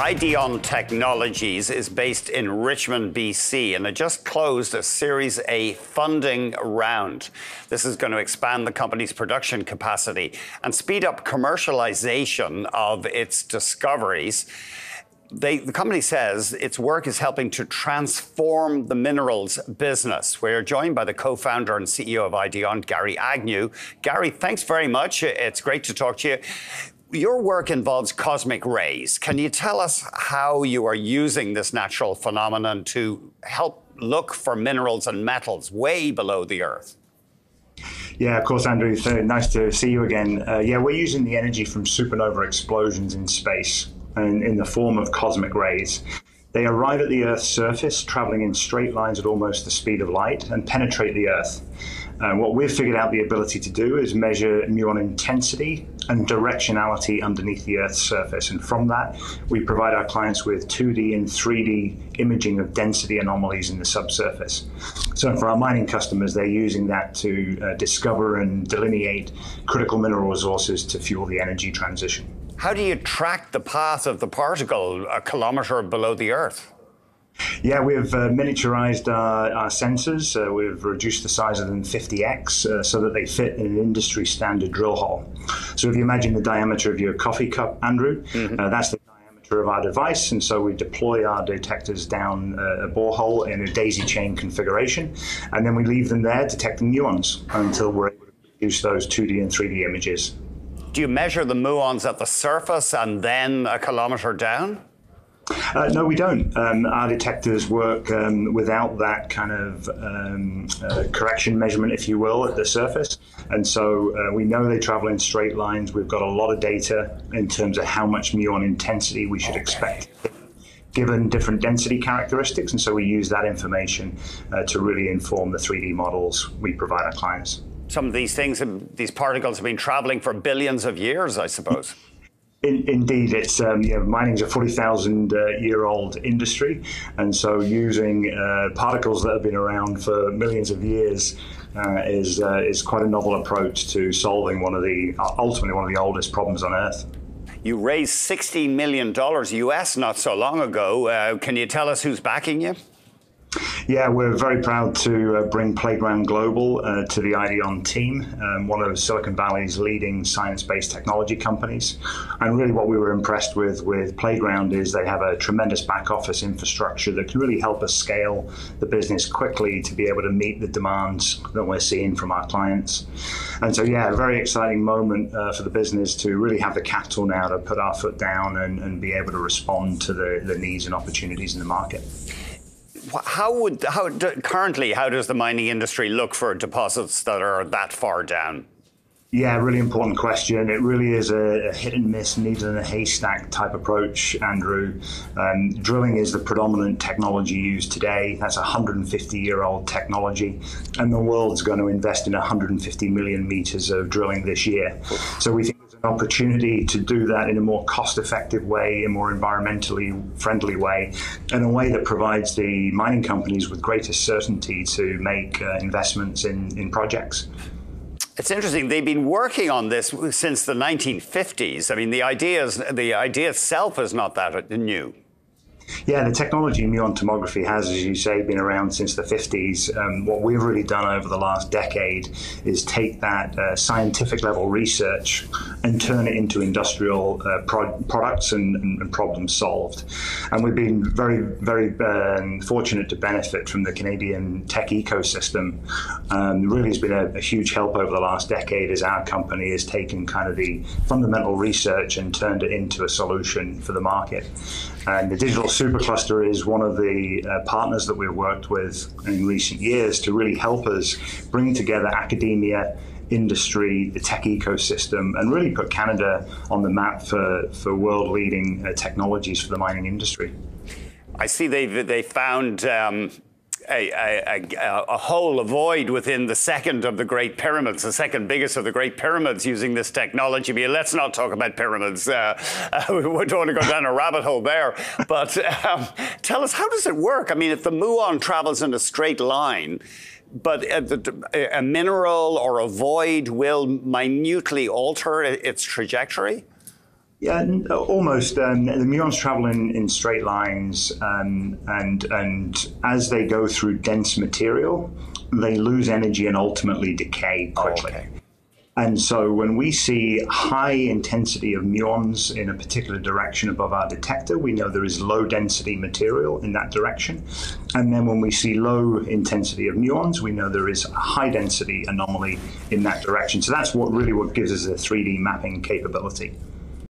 Ideon Technologies is based in Richmond, BC, and it just closed a Series A funding round. This is going to expand the company's production capacity and speed up commercialization of its discoveries. They, the company says its work is helping to transform the minerals business. We're joined by the co founder and CEO of Ideon, Gary Agnew. Gary, thanks very much. It's great to talk to you your work involves cosmic rays. Can you tell us how you are using this natural phenomenon to help look for minerals and metals way below the Earth? Yeah, of course, Andrew. So nice to see you again. Uh, yeah, we're using the energy from supernova explosions in space and in the form of cosmic rays. They arrive at the Earth's surface, traveling in straight lines at almost the speed of light, and penetrate the Earth. Uh, what we've figured out the ability to do is measure muon intensity and directionality underneath the Earth's surface. And from that, we provide our clients with 2D and 3D imaging of density anomalies in the subsurface. So for our mining customers, they're using that to uh, discover and delineate critical mineral resources to fuel the energy transition. How do you track the path of the particle a kilometre below the Earth? Yeah, we've uh, miniaturized our, our sensors. Uh, we've reduced the size of them 50x uh, so that they fit in an industry standard drill hole. So if you imagine the diameter of your coffee cup, Andrew, mm-hmm. Uh, that's the diameter of our device. And so we deploy our detectors down uh, a borehole in a daisy chain configuration. And then we leave them there detecting muons until we're able to produce those 2D and 3D images. Do you measure the muons at the surface and then a kilometer down? Uh, no, we don't. Um, our detectors work um, without that kind of um, uh, correction measurement, if you will, at the surface. And so uh, we know they travel in straight lines. We've got a lot of data in terms of how much muon intensity we should expect given different density characteristics. And so we use that information uh, to really inform the 3D models we provide our clients. Some of these things, these particles have been traveling for billions of years, I suppose. In, indeed, it's um, mining's a forty thousand uh, year old industry, and so using uh, particles that have been around for millions of years uh, is uh, is quite a novel approach to solving one of the ultimately one of the oldest problems on Earth. You raised sixteen million dollars US not so long ago. Uh, can you tell us who's backing you? Yeah, we're very proud to uh, bring Playground Global uh, to the Ideon team, um, one of Silicon Valley's leading science-based technology companies. And really what we were impressed with with Playground is they have a tremendous back office infrastructure that can really help us scale the business quickly to be able to meet the demands that we're seeing from our clients. And so, yeah, a very exciting moment uh, for the business to really have the capital now to put our foot down and, and be able to respond to the, the needs and opportunities in the market how would how currently how does the mining industry look for deposits that are that far down? Yeah, really important question. It really is a, a, hit and miss, needle in a haystack type approach, Andrew. Um, drilling is the predominant technology used today. That's a 150 year old technology, and the world's going to invest in 150 million meters of drilling this year. So we think it's an opportunity to do that in a more cost effective way, a more environmentally friendly way, and a way that provides the mining companies with greater certainty to make uh, investments in, in projects. It's interesting. They've been working on this since the 1950s. I mean, the idea, is, the idea itself is not that new. Yeah, the technology in muon tomography has, as you say, been around since the 50s. Um, what we've really done over the last decade is take that uh, scientific level research and turn it into industrial uh, pro- products and, and, and, problems solved. And we've been very, very um, fortunate to benefit from the Canadian tech ecosystem. Um, really has been a, a huge help over the last decade as our company has taken kind of the fundamental research and turned it into a solution for the market. And the digital supercluster is one of the uh, partners that we've worked with in recent years to really help us bring together academia, industry, the tech ecosystem, and really put Canada on the map for, for world leading uh, technologies for the mining industry. I see they've they found um, a, a, a, hole, a void within the second of the Great Pyramids, the second biggest of the Great Pyramids using this technology. But let's not talk about pyramids. Uh, uh, we don't want to go down a rabbit hole there. But um, tell us, how does it work? I mean, if the muon travels in a straight line, but a, a mineral or a void will minutely alter its trajectory? Yeah, almost. Um, the muons travel in, in straight lines, um, and and as they go through dense material, they lose energy and ultimately decay quickly. Oh, okay. And so when we see high intensity of muons in a particular direction above our detector, we know there is low density material in that direction. And then when we see low intensity of muons, we know there is a high density anomaly in that direction. So that's what really what gives us a 3D mapping capability.